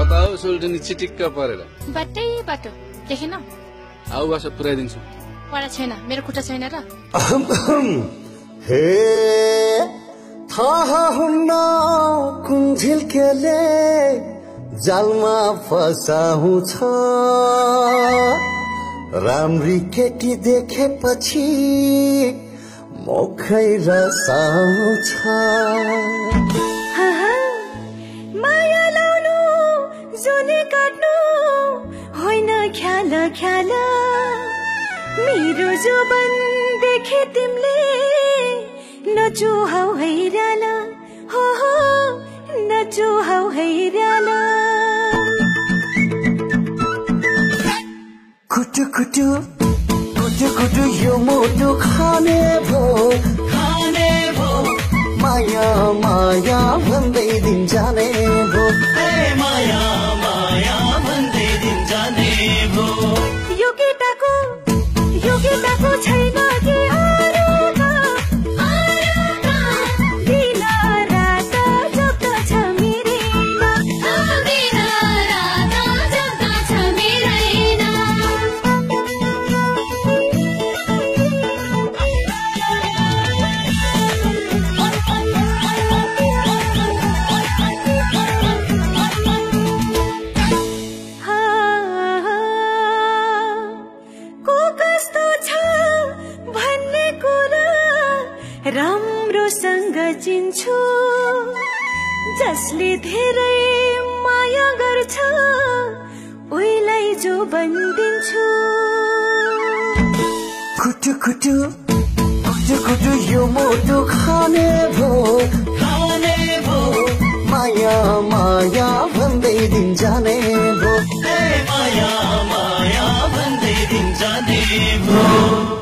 हो सोल्टनी चिटिक्क परेर बाटै बाटो देखेन आउ बासा पुऱ्याइदिन्छु पढा छैन मेरो खुट्टा छैन र हे थाहा हुन्न कुन झिल्केले जालमा फसाउँछ राम्री केटी देखेपछि मुखै रसाउँछ काट्नु? होइन ख्याल ख्याल। मेरो जोबन देखे तिमीले नचु हौ हैराल हो हो नचु हौ हैराल कुटु कुटु कुटु कुटु यो मोटो खाने भो। खाने भो। माया माया भन्दै दिन जाने राम्रोसँग चिन्छु जसले धेरै माया गर्छ उहीलाई जो बन्दिन्छु। कुटु कुटु कुटु कुटु यो मोटो खाने भो खाने भो। माया माया भन्दै दिन जाने भो। माया माया भन्दै दिन जाने भो।